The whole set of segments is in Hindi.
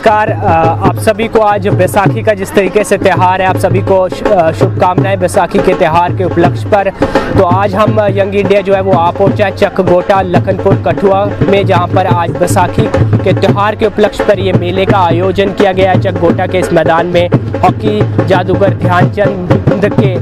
नमस्कार आप सभी को आज बैसाखी का जिस तरीके से त्यौहार है, आप सभी को शुभकामनाएँ बैसाखी के त्यौहार के उपलक्ष्य पर। तो आज हम यंग इंडिया जो है, वो आ पहुँचा है चक गोटा लखनपुर, कठुआ में, जहाँ पर आज बैसाखी के त्यौहार के उपलक्ष्य पर ये मेले का आयोजन किया गया है चक गोटा के इस मैदान में। हॉकी, जादूगर, ध्यानचंद के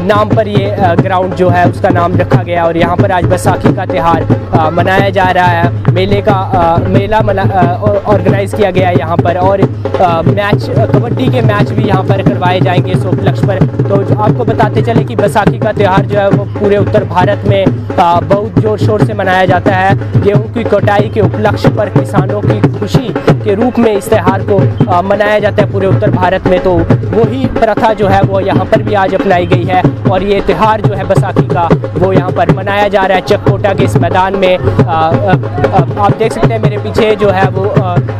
नाम पर ये ग्राउंड जो है, उसका नाम रखा गया और यहाँ पर आज बैसाखी का त्यौहार मनाया जा रहा है। मेले का मेला ऑर्गेनाइज किया गया है यहाँ पर और आ, मैच कबड्डी के मैच भी यहाँ पर करवाए जाएँगे इस उपलक्ष्य पर। तो आपको बताते चले कि बैसाखी का त्यौहार जो है वो पूरे उत्तर भारत में आ, बहुत ज़ोर शोर से मनाया जाता है। गेहूँ की कटाई के उपलक्ष्य पर किसानों की खुशी के रूप में इस त्यौहार को आ, मनाया जाता है पूरे उत्तर भारत में। तो वही प्रथा जो है वो यहाँ पर भी आज अपनाई गई है और ये त्यौहार जो है बैसाखी का वो यहाँ पर मनाया जा रहा है चककोटा के इस मैदान में। आप देख सकते हैं मेरे पीछे जो है वो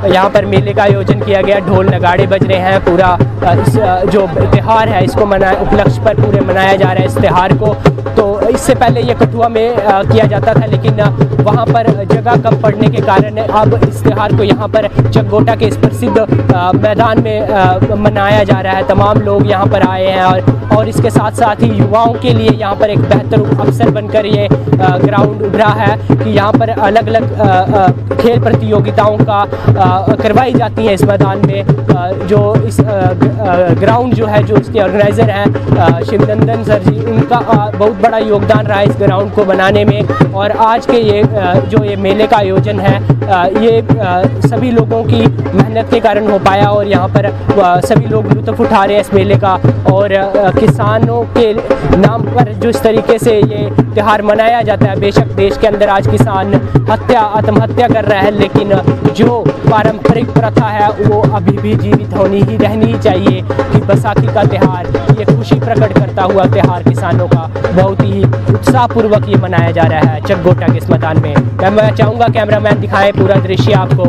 यहाँ पर मेले का आयोजन किया गया, ढोल नगाड़े बज रहे हैं पूरा जो त्यौहार है, इसको मना उपलक्ष्य पर पूरे मनाया जा रहा है इस त्यौहार को। तो इससे पहले ये कठुआ में किया जाता था, लेकिन वहाँ पर जगह कम पड़ने के कारण अब इस त्यौहार को यहाँ पर चकगोटा के इस प्रसिद्ध मैदान में मनाया जा रहा है। तमाम लोग यहाँ पर आए हैं और और इसके साथ साथ ही युवाओं के लिए यहाँ पर एक बेहतर अवसर बनकर ये ग्राउंड उभरा है कि यहाँ पर अलग अलग खेल प्रतियोगिताओं का करवाई जाती है इस मैदान में। जो इस ग्राउंड जो है, जो इसके ऑर्गेनाइज़र हैं शिवनंदन सर जी, उनका बहुत बड़ा योगदान रहा है इस ग्राउंड को बनाने में और आज के ये जो ये मेले का आयोजन है ये सभी लोगों की मेहनत के कारण हो पाया और यहाँ पर सभी लोग लुत्फ़ उठा रहे हैं इस मेले का और किसानों के नाम पर जो इस तरीके से ये त्यौहार मनाया जाता है, बेशक देश के अंदर आज किसान हत्या, आत्महत्या कर रहा है, लेकिन जो पारंपरिक प्रथा है, वो अभी भी जीवित होनी ही रहनी चाहिए कि बैसाखी का त्यौहार, ये खुशी प्रकट करता हुआ त्यौहार किसानों का बहुत ही उत्साहपूर्वक ये मनाया जा रहा है चकगोटा के इस मैदान में मैं चाहूँगा कैमरामैन दिखाए पूरा दृश्य आपको।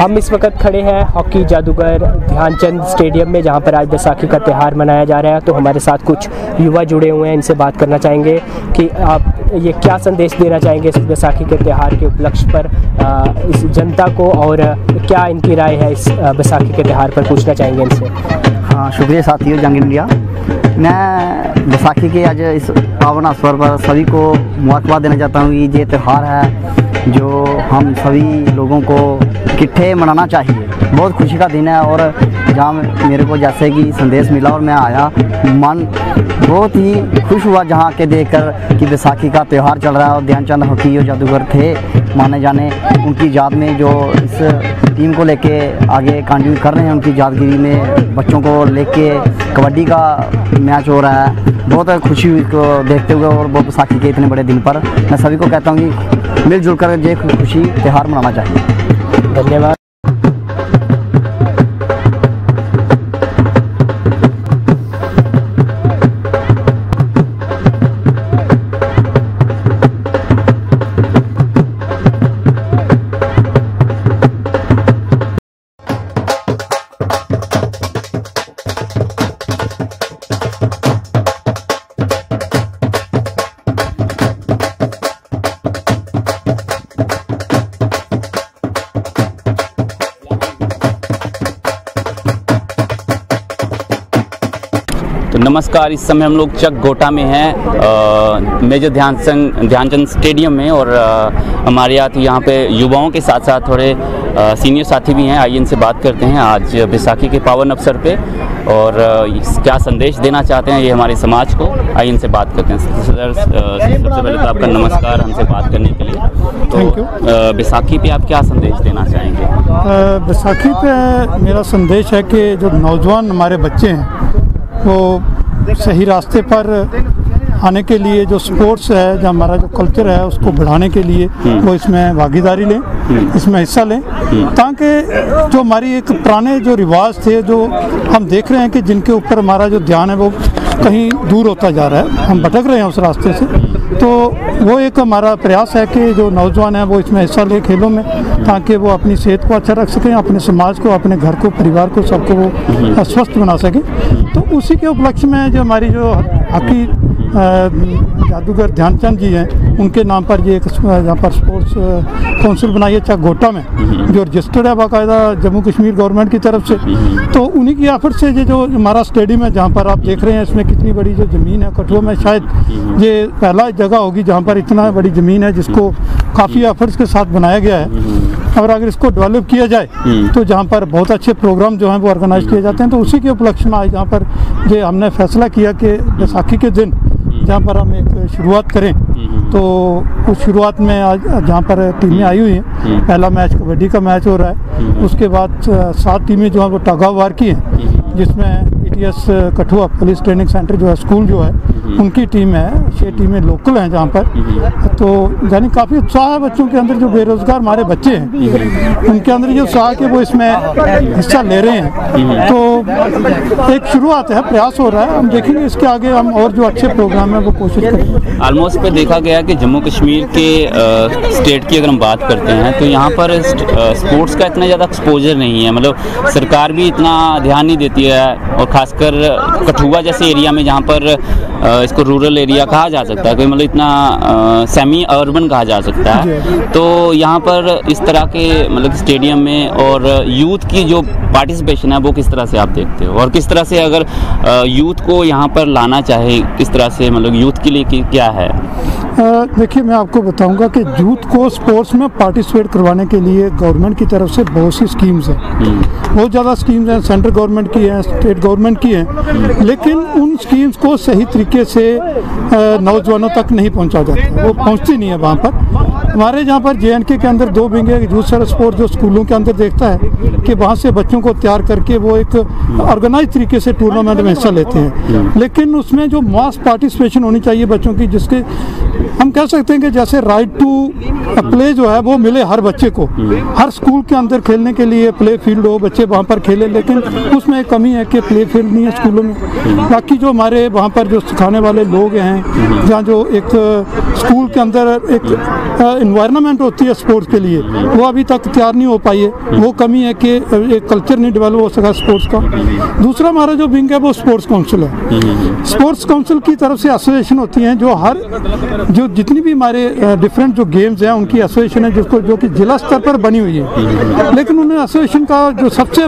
हम इस वक्त खड़े हैं हॉकी जादूगर ध्यानचंद स्टेडियम में, जहाँ पर आज बैसाखी का त्यौहार मनाया जा रहा है। तो हमारे साथ कुछ युवा जुड़े हुए हैं, इनसे बात करना चाहेंगे कि आप ये क्या संदेश देना चाहेंगे इस बैसाखी के त्यौहार के उपलक्ष्य पर? इस जनता को और क्या इनकी राय है इस बैसाखी के त्यौहार पर? पूछना चाहेंगे इनसे। हाँ शुक्रिया साथियों जंग इंडिया मैं बैसाखी के आज इस पावन अवसर पर सभी को मुबारकबाद देना चाहता हूँ कि ये त्यौहार है। जो हम सभी लोगों को किट्ठे मनाना चाहिए। बहुत खुशी का दिन है और जहाँ मेरे को जैसे कि संदेश मिला और मैं आया। मन बहुत ही खुश हुआ जहाँ के देखकर कि बैसाखी का त्यौहार चल रहा है और ध्यानचंद हॉकी और जादूगर थे माने जाने, उनकी याद में जो इस टीम को लेके आगे कंटिन्यू कर रहे हैं, उनकी यादगिरी में बच्चों को लेके कबड्डी का मैच हो रहा है। बहुत खुशी हुई इसको देखते हुए और बहुत बैसाखी के इतने बड़े दिन पर। मैं सभी को कहता हूँ कि मिलजुल कर ये खुशी, त्यौहार मनाना चाहिए। धन्यवाद। नमस्कार इस समय हम लोग चक गोटा में हैं मेजर ध्यानचंद ध्यानचंद स्टेडियम में और हमारे यहाँ यहाँ पे युवाओं के साथ साथ थोड़े अ, सीनियर साथी भी हैं आइए इनसे बात करते हैं आज बैसाखी के पावन अवसर पे और इस- क्या संदेश देना चाहते हैं ये हमारे समाज को? आइए इनसे बात करते हैं। सर सबसे पहले तो आपका नमस्कार हमसे बात करने के लिए। तो बैसाखी पे आप क्या संदेश देना चाहेंगे? बैसाखी पे मेरा संदेश है कि जो नौजवान हमारे बच्चे हैं वो सही रास्ते पर आने के लिए जो स्पोर्ट्स है जो हमारा जो कल्चर है उसको बढ़ाने के लिए वो इसमें भागीदारी लें इसमें हिस्सा लें ताकि जो हमारी एक पुराने जो रिवाज थे जो हम देख रहे हैं कि जिनके ऊपर हमारा जो ध्यान है वो कहीं दूर होता जा रहा है। हम भटक रहे हैं उस रास्ते से। तो वो एक हमारा प्रयास है कि जो नौजवान हैं वो इसमें हिस्सा ले खेलों में ताकि वो अपनी सेहत को अच्छा रख सकें अपने समाज को अपने घर को परिवार को सबको वो स्वस्थ बना सकें। तो उसी के उपलक्ष्य में जो हमारी जो हॉकी जादूगर ध्यानचंद जी हैं उनके नाम पर ये एक यहाँ पर स्पोर्ट्स काउंसिल बनाई है चागोटा में जो रजिस्टर्ड है बाकायदा जम्मू कश्मीर गवर्नमेंट की तरफ़ से। तो उन्हीं की एफर्ट से ये जो हमारा स्टेडियम है जहाँ पर आप देख रहे हैं इसमें कितनी बड़ी जो ज़मीन है कठुआ में शायद ये पहला जगह होगी जहाँ पर इतना बड़ी ज़मीन है जिसको काफ़ी एफर्ट्स के साथ बनाया गया है। और अगर इसको डेवलप किया जाए तो जहाँ पर बहुत अच्छे प्रोग्राम जो हैं वो ऑर्गेनाइज किए जाते हैं। तो उसी के उपलक्ष्य में आज यहाँ पर ये हमने फैसला किया कि बैसाखी के दिन जहाँ पर हम एक शुरुआत करें तो उस शुरुआत में आज जहाँ पर टीमें आई हुई हैं पहला मैच कबड्डी का मैच हो रहा है। उसके बाद सात टीमें जो हैं वो टगा वार की हैं जिसमें एस कठुआ पुलिस ट्रेनिंग सेंटर जो है स्कूल जो है उनकी टीम है छः टीमें लोकल हैं जहाँ पर। तो यानी काफ़ी उत्साह है बच्चों के अंदर जो बेरोजगार हमारे बच्चे हैं। उनके अंदर जो उत्साह के वो इसमें हिस्सा ले रहे हैं। तो एक शुरुआत है प्रयास हो रहा है। हम देखेंगे इसके आगे हम और जो अच्छे प्रोग्राम है वो कोशिश करेंगे। ऑलमोस्ट पे देखा गया कि जम्मू कश्मीर के स्टेट की अगर हम बात करते हैं तो यहाँ पर स्पोर्ट्स का इतना ज़्यादा एक्सपोजर नहीं है। मतलब सरकार भी इतना ध्यान नहीं देती है और खासकर कठुआ जैसे एरिया में जहाँ पर इसको रूरल एरिया कहा जा सकता है कोई मतलब इतना सेमी अर्बन कहा जा सकता है। तो यहाँ पर इस तरह के मतलब स्टेडियम में और यूथ की जो पार्टिसिपेशन है वो किस तरह से आप देखते हो? और किस तरह से अगर यूथ को यहाँ पर लाना चाहे किस तरह से मतलब यूथ के लिए क्या है? देखिए मैं आपको बताऊँगा कि यूथ को स्पोर्ट्स में पार्टिसिपेट करवाने के लिए गवर्नमेंट की तरफ़ से बहुत सी स्कीम्स हैं। बहुत ज़्यादा स्कीम्स हैं सेंट्रल गवर्नमेंट की हैं स्टेट गवर्नमेंट की हैं लेकिन उन स्कीम्स को सही तरीके से नौजवानों तक नहीं पहुँचा जाता। वो पहुँचती नहीं है वहाँ पर। हमारे यहाँ पर जे के अंदर दो विंग है यूथ सर स्पोर्ट जो स्कूलों के अंदर देखता है कि वहाँ से बच्चों को तैयार करके वो एक ऑर्गेनाइज तरीके से टूर्नामेंट में हिस्सा लेते हैं। लेकिन उसमें जो मास पार्टिसिपेशन होनी चाहिए बच्चों की जिसके हम कह सकते हैं कि जैसे राइट टू प्ले जो है वो मिले हर बच्चे को। हर स्कूल के अंदर खेलने के लिए प्ले फ़ील्ड हो बच्चे वहाँ पर खेले लेकिन उसमें एक कमी है कि प्ले फ़ील्ड नहीं है स्कूलों में। बाकी जो हमारे वहाँ पर जो सिखाने वाले लोग हैं जहाँ जो एक स्कूल के अंदर एक इन्वायरमेंट होती है स्पोर्ट्स के लिए वो अभी तक तैयार नहीं हो पाई है। वो कमी है कि एक कल्चर नहीं डेवलप हो सका स्पोर्ट्स का। दूसरा हमारा जो विंग है वो स्पोर्ट्स काउंसिल है। स्पोर्ट्स काउंसिल की तरफ़ से एसोसिएशन होती हैं जो हर जो जितनी भी हमारे डिफरेंट जो गेम्स हैं, उनकी एसोसिएशन है जिसको, जो कि जिला स्तर पर बनी हुई है। लेकिन उन एसोसिएशन का जो सबसे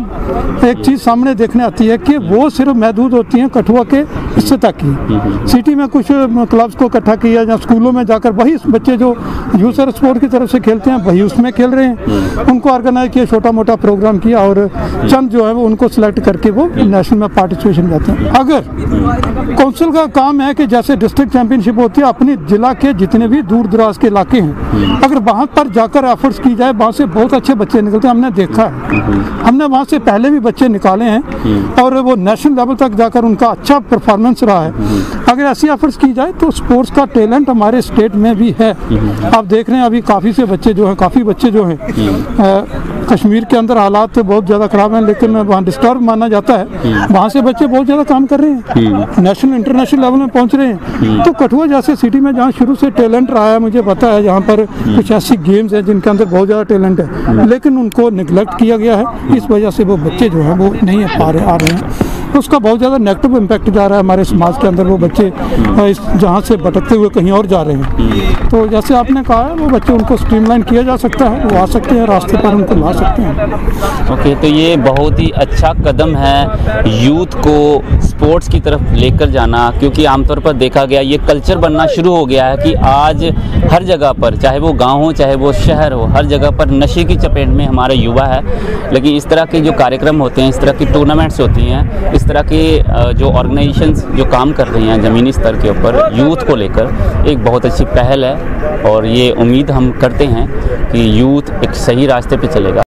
एक चीज़ सामने देखने आती है कि वो सिर्फ़ महदूद होती हैं कठुआ के हिस्से तक की। सिटी में कुछ क्लब्स को इकट्ठा किया या स्कूलों में जाकर वही बच्चे जो यूसर स्पोर्ट की तरफ़ से खेलते हैं, वही उसमें खेल रहे हैं। उनको ऑर्गेनाइज किया छोटा मोटा प्रोग्राम किया और चंद जो है वो उनको सिलेक्ट करके वो नेशनल में पार्टिसिपेशन करते हैं। अगर काउंसिल का काम है कि जैसे डिस्ट्रिक्ट चैंपियनशिप होती है, अपनी जिला के जितने भी दूर दराज के इलाके हैं अगर वहाँ पर जाकर एफर्ट्स की जाए वहाँ से बहुत अच्छे बच्चे निकलते हैं हमने देखा है। हमने वहाँ से पहले भी बच्चे निकाले हैं और वो नेशनल लेवल तक जाकर उनका अच्छा परफॉर्मेंस रहा है। अगर ऐसी एफर्ट्स की जाए तो स्पोर्ट्स का टैलेंट हमारे स्टेट में भी है। आप देख रहे हैं अभी काफ़ी से बच्चे जो हैं काफ़ी बच्चे जो हैं कश्मीर के अंदर हालात तो बहुत ज़्यादा ख़राब हैं लेकिन वहाँ डिस्टर्ब माना जाता है। वहाँ से बच्चे बहुत ज़्यादा काम कर रहे हैं। नेशनल इंटरनेशनल लेवल में पहुँच रहे हैं। तो कठुआ जैसे सिटी में जहाँ शुरू से टैलेंट रहा है मुझे पता है जहाँ पर कुछ ऐसी गेम्स हैं जिनके अंदर बहुत ज़्यादा टैलेंट है। लेकिन उनको निगलेक्ट किया गया है इस वजह से वो बच्चे जो है वो नहीं आ रहे आ रहे हैं। तो उसका बहुत ज़्यादा नेगेटिव इम्पैक्ट जा रहा है हमारे समाज के अंदर वो बच्चे इस जहाँ से भटकते हुए कहीं और जा रहे हैं। तो जैसे आपने कहा है वो बच्चे उनको स्ट्रीमलाइन किया जा सकता है वो आ सकते हैं रास्ते पर उनको ला सकते हैं। ओके तो ये बहुत ही अच्छा कदम है यूथ को स्पोर्ट्स की तरफ़ लेकर जाना क्योंकि आमतौर पर देखा गया ये कल्चर बनना शुरू हो गया है कि आज हर जगह पर चाहे वो गाँव हो चाहे वो शहर हो हर जगह पर नशे की चपेट में हमारा युवा है। लेकिन इस तरह के जो कार्यक्रम होते हैं इस तरह की टूर्नामेंट्स होती हैं इस तरह के जो ऑर्गेनाइजेशंस जो काम कर रही हैं ज़मीनी स्तर के ऊपर यूथ को लेकर, एक बहुत अच्छी पहल है। और ये उम्मीद हम करते हैं कि यूथ एक सही रास्ते पे चलेगा।